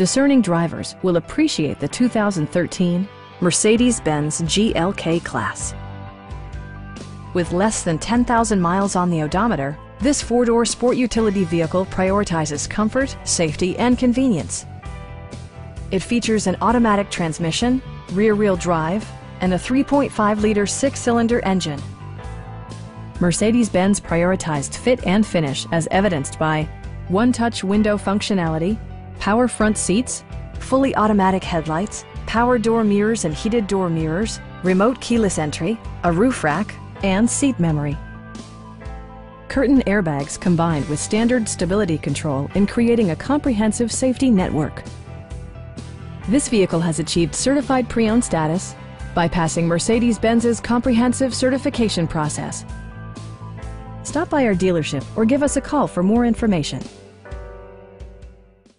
discerning drivers will appreciate the 2013 Mercedes-Benz GLK Class. With less than 10,000 miles on the odometer, this four-door sport utility vehicle prioritizes comfort, safety, and convenience. It features an automatic transmission, rear-wheel drive, and a 3.5-liter six-cylinder engine. Mercedes-Benz prioritized fit and finish as evidenced by one-touch window functionality, power front seats, fully automatic headlights, power door mirrors and heated door mirrors, remote keyless entry, a roof rack, and seat memory. Curtain airbags combined with standard stability control in creating a comprehensive safety network. This vehicle has achieved certified pre-owned status by passing Mercedes-Benz's comprehensive certification process. Stop by our dealership or give us a call for more information.